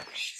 Oh, shit.